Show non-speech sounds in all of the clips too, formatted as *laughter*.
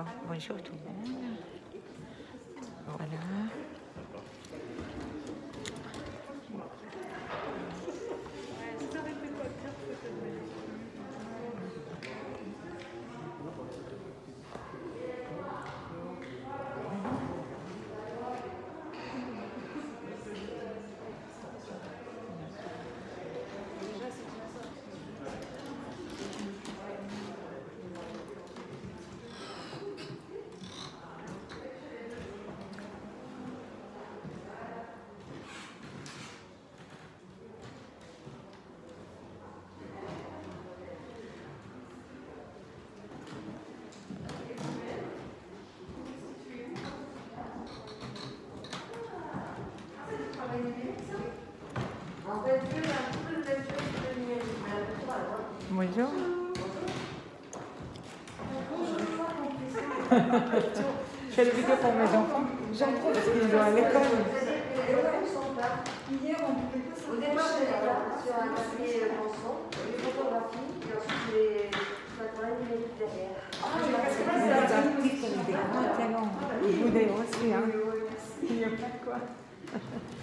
Bon, bonjour tout le monde. Voilà. Bonjour. Je fais le vidéo pour mes enfants. J'en profite parce qu'ils sont à l'école. Hier, on Au départ, j'étais là sur un papier chanson, les photographies, et ensuite les numériques derrière. Les artistes ont des grands talents. Vous d'ailleurs aussi, hein. Il n'y a pas de quoi. *laughs*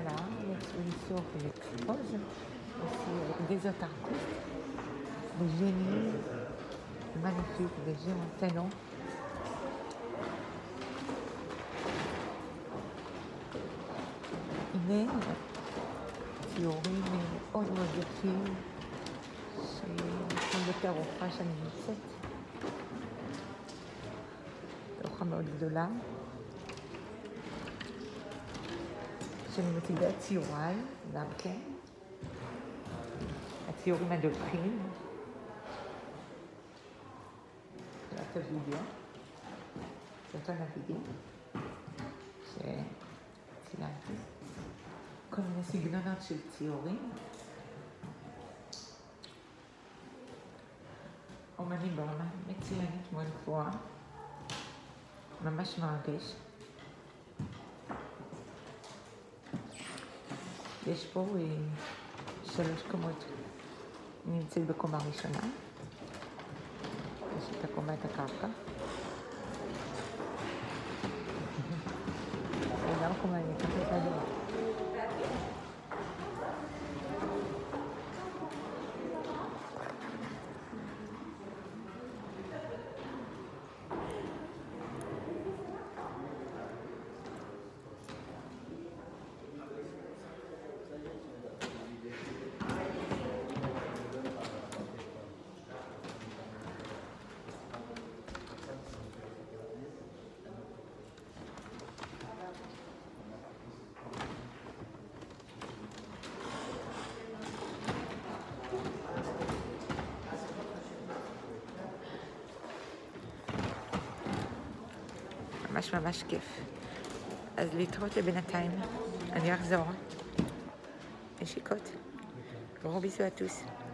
voilà, une exposition que j'expose aussi avec des autres artistes, des génies magnifiques, des géants talents. Inès, Fiorine et Osmography, c'est le Carreau Frachan 17, Mohamed Dola. את ציוריי, גם כן. הציורים הדולחים. זה את הווידאו. סרטון הווידאו שצילמתי. כל מיני סגנונות של ציורים. אומנים בעולם מצוינת, מאוד גבוהה. ממש מרגש. יש פה אה, שלוש קומות. נמצאת בקומה ראשונה. יש את הקומת הקרקע. ממש ממש כיף. אז להתראות לבינתיים, אני אחזור. נשיקות. à tous.